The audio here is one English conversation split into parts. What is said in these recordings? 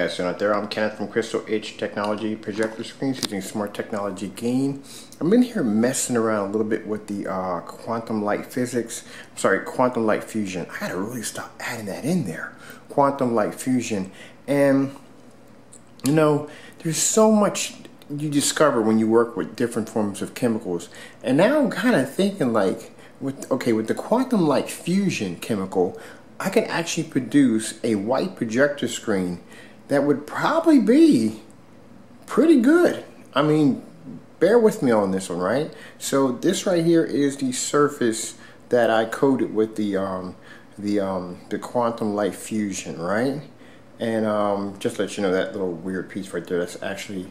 guys doing out there? I'm Kenneth from Crystal Edge Technology Projector Screens using Smart Technology Gain. I'm in here messing around a little bit with the uh, quantum light physics, I'm sorry, quantum light fusion. I gotta really stop adding that in there. Quantum light fusion. And, you know, there's so much you discover when you work with different forms of chemicals. And now I'm kind of thinking like, with okay, with the quantum light fusion chemical, I can actually produce a white projector screen that would probably be pretty good. I mean, bear with me on this one, right? So this right here is the surface that I coated with the um, the um, the quantum light fusion, right? And um, just let you know that little weird piece right there, that's actually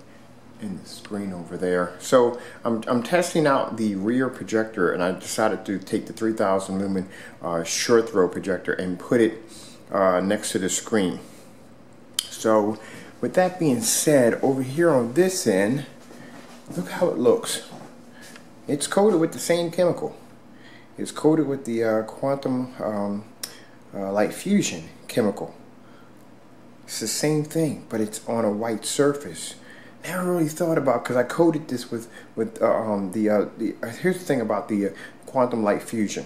in the screen over there. So I'm, I'm testing out the rear projector and I decided to take the 3000 lumen uh, short throw projector and put it uh, next to the screen. So with that being said, over here on this end, look how it looks. It's coated with the same chemical. It's coated with the uh, quantum um, uh, light fusion chemical. It's the same thing, but it's on a white surface never really thought about because I coated this with with uh, um, the uh, the. Uh, here's the thing about the uh, quantum light fusion.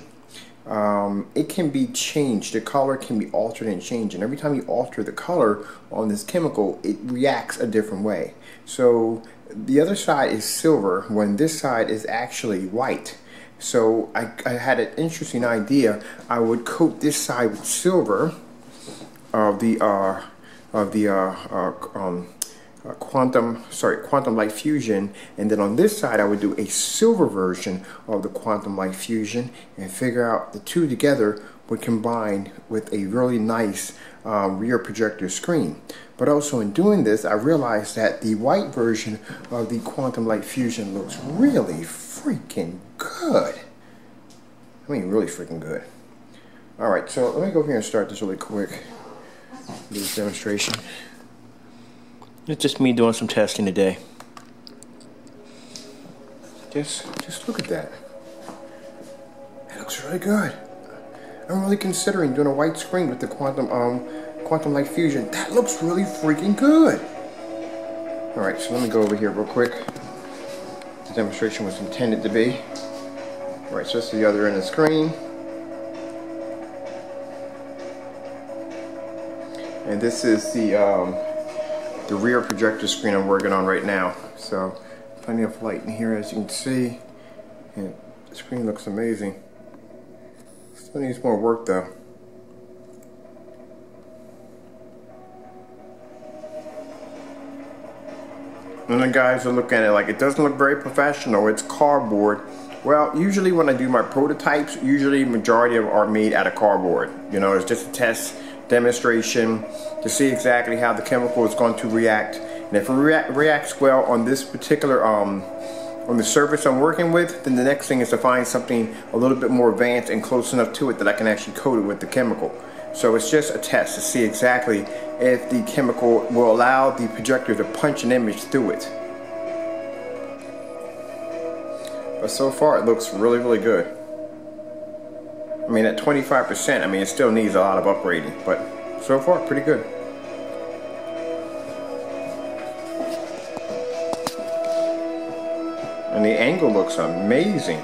Um, it can be changed. The color can be altered and changed, and every time you alter the color on this chemical, it reacts a different way. So the other side is silver when this side is actually white. So I, I had an interesting idea. I would coat this side with silver of the uh, of the uh, uh, um, uh, quantum, sorry, quantum light fusion. And then on this side, I would do a silver version of the quantum light fusion and figure out the two together would combine with a really nice um, rear projector screen. But also in doing this, I realized that the white version of the quantum light fusion looks really freaking good. I mean, really freaking good. All right, so let me go here and start this really quick. This demonstration. It's just me doing some testing today. Just, just look at that. It looks really good. I'm really considering doing a white screen with the quantum, um, quantum light fusion. That looks really freaking good. All right, so let me go over here real quick. The demonstration was intended to be. All right, so this is the other end of the screen. And this is the um, the rear projector screen I'm working on right now. So plenty of light in here as you can see. And the screen looks amazing. Still needs more work though. And the guys are looking at it like it doesn't look very professional. It's cardboard. Well, usually when I do my prototypes, usually majority of are made out of cardboard. You know, it's just a test demonstration to see exactly how the chemical is going to react. And if it rea reacts well on this particular, um, on the surface I'm working with, then the next thing is to find something a little bit more advanced and close enough to it that I can actually coat it with the chemical. So it's just a test to see exactly if the chemical will allow the projector to punch an image through it. But so far it looks really, really good. I mean, at 25%, I mean, it still needs a lot of upgrading, but so far, pretty good. And the angle looks amazing.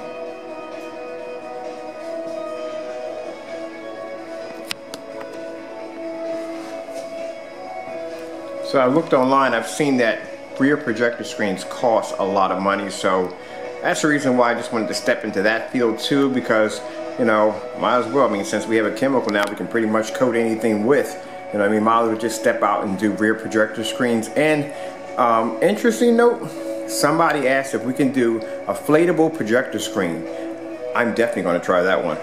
So I looked online, I've seen that rear projector screens cost a lot of money, so that's the reason why I just wanted to step into that field too, because you know, might as well. I mean, since we have a chemical now, we can pretty much coat anything with. You know, I mean, might as well just step out and do rear projector screens. And um, interesting note, somebody asked if we can do a inflatable projector screen. I'm definitely going to try that one.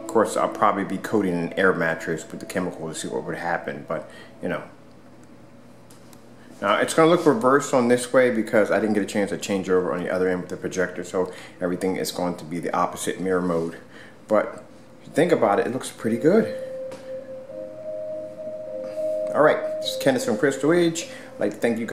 Of course, I'll probably be coating an air mattress with the chemical to see what would happen, but you know, now it's going to look reversed on this way because I didn't get a chance to change over on the other end with the projector so everything is going to be the opposite mirror mode. But if you think about it, it looks pretty good. Alright, this is Kenneth from Crystal Edge. I'd like to thank you